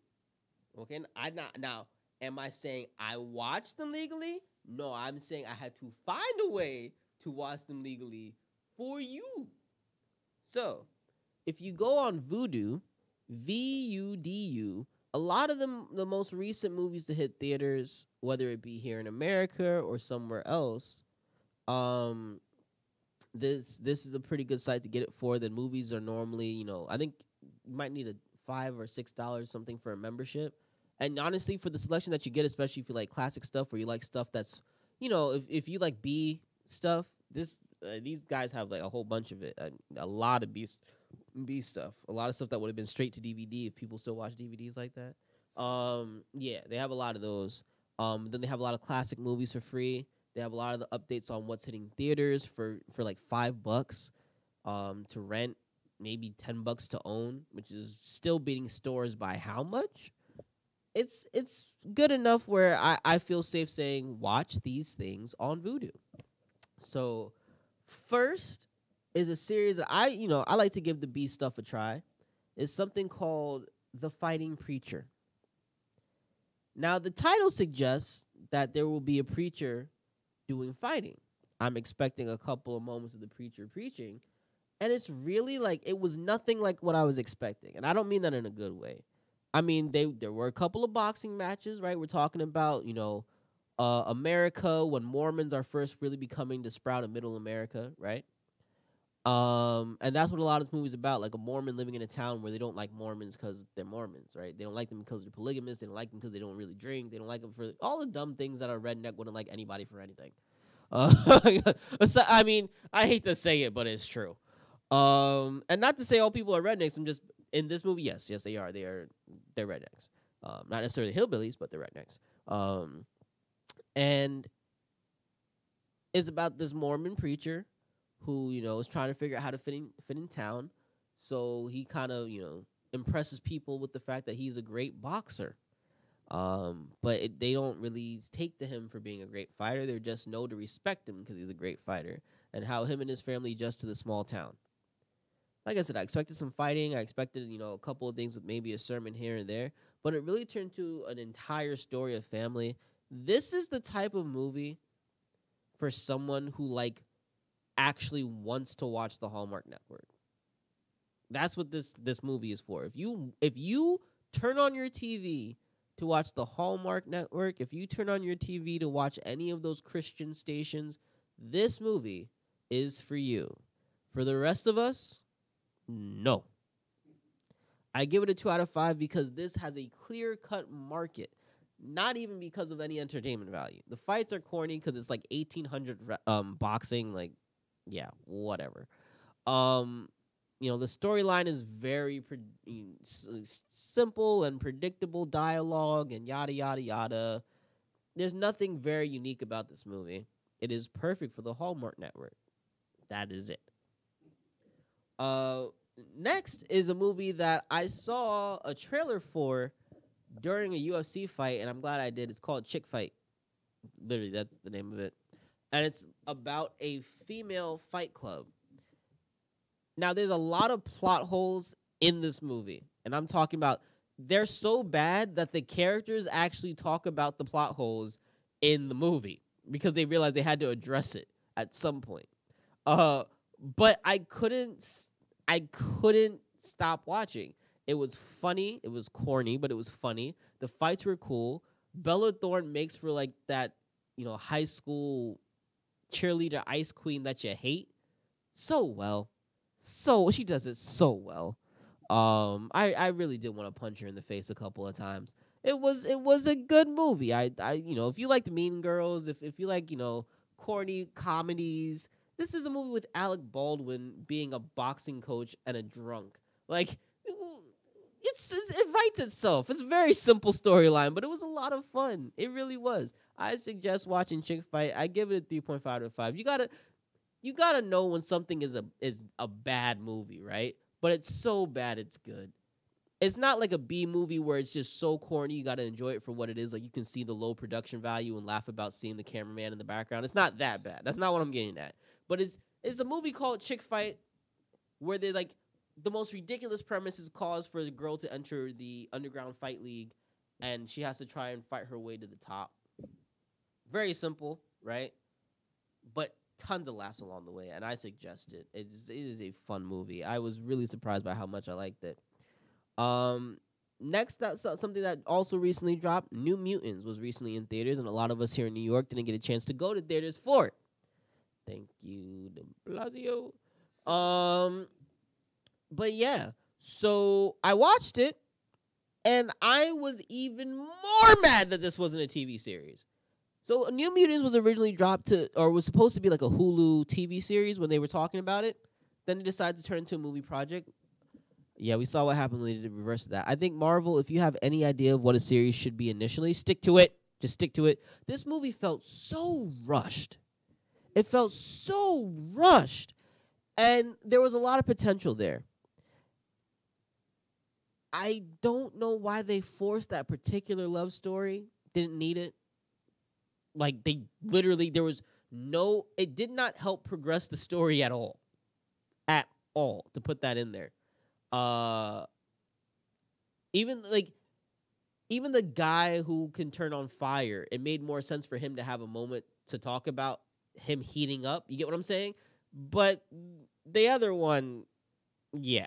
Okay, I not now. Am I saying I watched them legally? No, I'm saying I had to find a way to watch them legally for you. So, if you go on Vudu, V U D U, a lot of them, the most recent movies to hit theaters, whether it be here in America or somewhere else, um, this this is a pretty good site to get it for. The movies are normally, you know, I think you might need a five or six dollars something for a membership. And honestly, for the selection that you get, especially if you like classic stuff or you like stuff that's, you know, if, if you like B stuff, this uh, these guys have like a whole bunch of it, a, a lot of B, B stuff, a lot of stuff that would have been straight to DVD if people still watch DVDs like that. Um, yeah, they have a lot of those. Um, then they have a lot of classic movies for free. They have a lot of the updates on what's hitting theaters for for like five bucks, um, to rent, maybe ten bucks to own, which is still beating stores by how much? It's it's good enough where I, I feel safe saying watch these things on Vudu. So first is a series that I you know I like to give the B stuff a try. Is something called The Fighting Preacher. Now the title suggests that there will be a preacher doing fighting. I'm expecting a couple of moments of the preacher preaching, and it's really like it was nothing like what I was expecting. And I don't mean that in a good way. I mean they there were a couple of boxing matches, right? We're talking about, you know, uh, America when Mormons are first really becoming the sprout of middle America, right? Um, and that's what a lot of this movie's about, like a Mormon living in a town where they don't like Mormons because they're Mormons, right? They don't like them because they're polygamous. They don't like them because they don't really drink. They don't like them for all the dumb things that a redneck wouldn't like anybody for anything. Uh, [laughs] so, I mean, I hate to say it, but it's true. Um, and not to say all people are rednecks. I'm just in this movie. Yes, yes, they are. They are. They're rednecks. Um, not necessarily hillbillies, but they're rednecks. Um, and it's about this Mormon preacher who you know is trying to figure out how to fit in fit in town. So he kind of you know impresses people with the fact that he's a great boxer. Um, but it, they don't really take to him for being a great fighter. They just know to respect him because he's a great fighter, and how him and his family adjust to the small town. Like I said, I expected some fighting. I expected you know a couple of things with maybe a sermon here and there, but it really turned to an entire story of family. This is the type of movie for someone who like actually wants to watch the Hallmark Network. That's what this this movie is for. If you if you turn on your TV to watch the Hallmark Network, if you turn on your TV to watch any of those Christian stations, this movie is for you. For the rest of us, no. I give it a 2 out of 5 because this has a clear-cut market. Not even because of any entertainment value. The fights are corny because it's like 1800 um boxing like yeah, whatever. Um, you know, the storyline is very pre- simple and predictable dialogue and yada yada yada. There's nothing very unique about this movie. It is perfect for the Hallmark Network. That is it. Uh, next is a movie that I saw a trailer for during a UFC fight, and I'm glad I did. It's called Chick Fight. Literally, that's the name of it and it's about a female fight club. Now, there's a lot of plot holes in this movie, and I'm talking about they're so bad that the characters actually talk about the plot holes in the movie because they realized they had to address it at some point. Uh, but I couldn't, I couldn't stop watching. It was funny. It was corny, but it was funny. The fights were cool. Bella Thorne makes for like that, you know, high school cheerleader ice queen that you hate so well. So she does it so well. Um I I really did want to punch her in the face a couple of times. It was it was a good movie. I I you know, if you liked Mean Girls, if if you like, you know, corny comedies, this is a movie with Alec Baldwin being a boxing coach and a drunk. Like it's, it's it writes itself. It's a very simple storyline, but it was a lot of fun. It really was. I suggest watching Chick Fight. I give it a three point five out of five. You gotta you gotta know when something is a is a bad movie, right? But it's so bad it's good. it's not like a B movie where it's just so corny you got to enjoy it for what it is. Like you can see the low production value and laugh about seeing the cameraman in the background. It's not that bad. That's not what I'm getting at. But it's it's a movie called Chick Fight where they like the most ridiculous premise is cause for the girl to enter the underground fight league and she has to try and fight her way to the top. Very simple, right? But tons of laughs along the way, and I suggest it. It's, it is a fun movie. I was really surprised by how much I liked it. Um, next, that's uh, something that also recently dropped. New Mutants was recently in theaters, and a lot of us here in New York didn't get a chance to go to theaters for it. Thank you, De Blasio. Um, but yeah, so I watched it, and I was even more mad that this wasn't a TV series. So New Mutants was originally dropped to, or was supposed to be like a Hulu TV series when they were talking about it. Then they decided to turn into a movie project. Yeah, we saw what happened when they did the reverse of that. I think Marvel, if you have any idea of what a series should be initially, stick to it. Just stick to it. This movie felt so rushed. It felt so rushed. And there was a lot of potential there. I don't know why they forced that particular love story. Didn't need it. Like they literally there was no it did not help progress the story at all. At all to put that in there. Uh even like even the guy who can turn on fire, it made more sense for him to have a moment to talk about him heating up. You get what I'm saying? But the other one, yeah.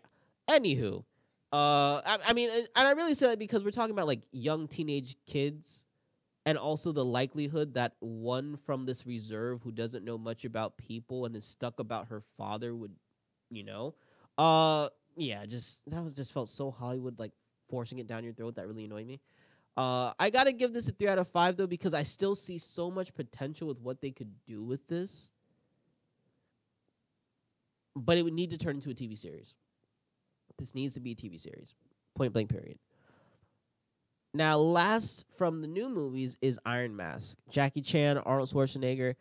Anywho, uh, I, I mean, and I really say that because we're talking about like young teenage kids, and also the likelihood that one from this reserve who doesn't know much about people and is stuck about her father would, you know, uh, yeah, just that was just felt so Hollywood like forcing it down your throat. That really annoyed me. Uh, I gotta give this a three out of five though because I still see so much potential with what they could do with this. But it would need to turn into a TV series. This needs to be a TV series. Point blank period. Now, last from the new movies is Iron Mask. Jackie Chan, Arnold Schwarzenegger.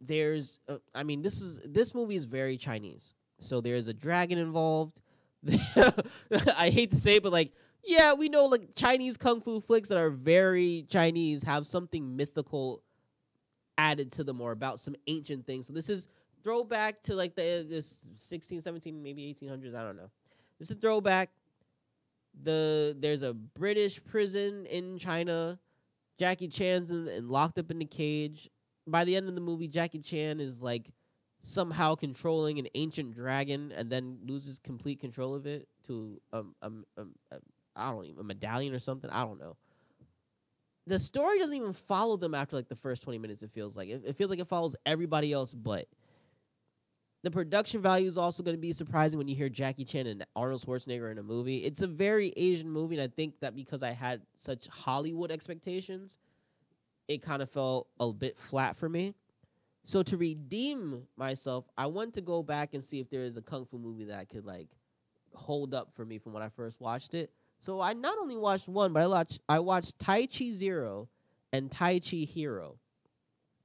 There's, uh, I mean, this is this movie is very Chinese. So there's a dragon involved. [laughs] I hate to say, it, but like, yeah, we know like Chinese kung fu flicks that are very Chinese have something mythical added to them or about some ancient things. So this is throwback to like the this 16, 17, maybe 1800s. I don't know. This is a throwback. The there's a British prison in China. Jackie Chan's in, and locked up in the cage. By the end of the movie, Jackie Chan is like somehow controlling an ancient dragon and then loses complete control of it to um um, um, um I don't even a medallion or something. I don't know. The story doesn't even follow them after like the first twenty minutes. It feels like it, it feels like it follows everybody else, but the production value is also going to be surprising when you hear Jackie Chan and Arnold Schwarzenegger in a movie. It's a very Asian movie, and I think that because I had such Hollywood expectations, it kind of felt a bit flat for me. So to redeem myself, I want to go back and see if there is a kung fu movie that could like hold up for me from when I first watched it. So I not only watched one, but I watched I watched Tai Chi Zero and Tai Chi Hero,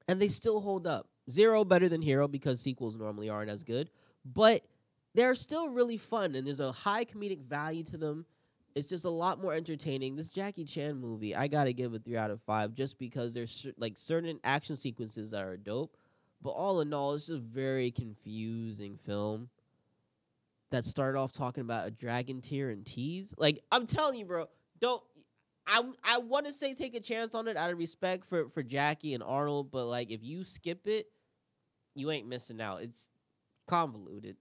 and they still hold up. Zero better than Hero because sequels normally aren't as good, but they're still really fun and there's a high comedic value to them. It's just a lot more entertaining. This Jackie Chan movie, I gotta give a three out of five just because there's like certain action sequences that are dope, but all in all, it's just a very confusing film that started off talking about a dragon tier and tease. Like I'm telling you, bro, don't. I I want to say take a chance on it out of respect for for Jackie and Arnold, but like if you skip it, you ain't missing out. It's convoluted.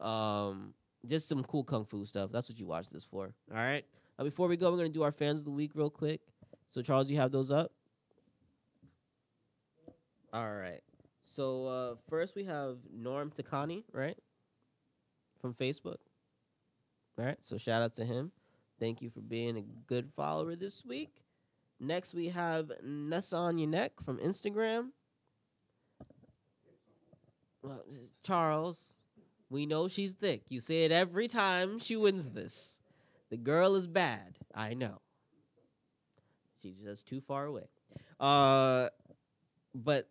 Um, just some cool kung fu stuff. That's what you watch this for. All right. Now, before we go, we're gonna do our fans of the week real quick. So, Charles, you have those up. All right. So uh, first we have Norm Takani, right, from Facebook. All right. So shout out to him. Thank you for being a good follower this week. Next we have Nessan Yanek from Instagram. Well, Charles, we know she's thick. You say it every time she wins this. The girl is bad. I know. She's just too far away. Uh, but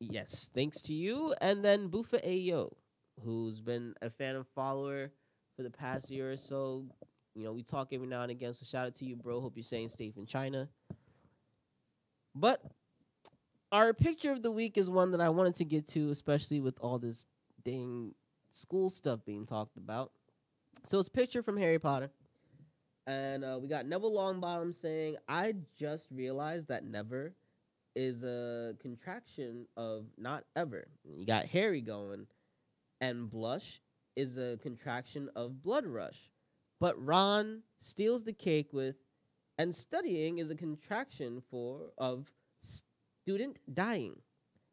yes, thanks to you. And then Bufa Ayo, who's been a fan and follower for the past year or so. You know, we talk every now and again. So shout out to you, bro. Hope you're staying safe in China. But our picture of the week is one that I wanted to get to, especially with all this dang school stuff being talked about. So it's picture from Harry Potter. And uh, we got Neville Longbottom saying, I just realized that never is a contraction of not ever. You got Harry going, and blush is a contraction of blood rush. But Ron steals the cake with, and studying is a contraction for of student dying.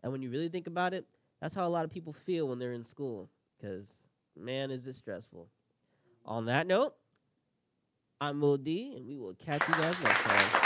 And when you really think about it, that's how a lot of people feel when they're in school. Because man, is it stressful. On that note, I'm Will D, and we will catch you guys next time.